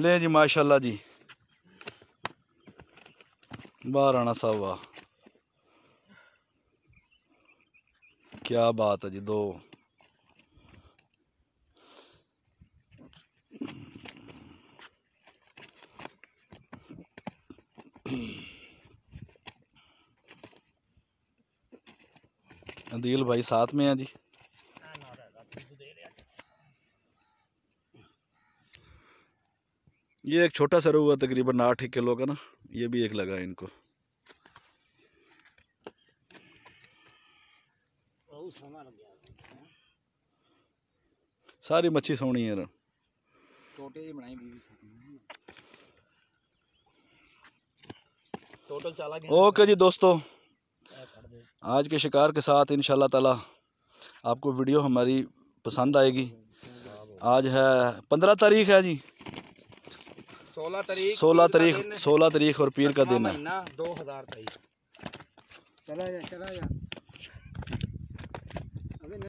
ले जी, माशाल्लाह जी। बाहर आना साहब वाह क्या बात है जी, दो। अदील भाई साथ में है जी। ये एक छोटा सा हुआ तकरीबन आठ किलो का ना ये भी एक लगा है इनको। सारी मच्छी सोनी है टोटे बनाई बीवी टोटल चला गया ओके जी दोस्तों आज के शिकार के साथ इन ताला आपको वीडियो हमारी पसंद आएगी। आज है पंद्रह तारीख है जी। सोलह तारीख सोलह तारीख सोलह तारीख और पीर का दिन है। दो हज़ार तेईस। चला जा चला जा।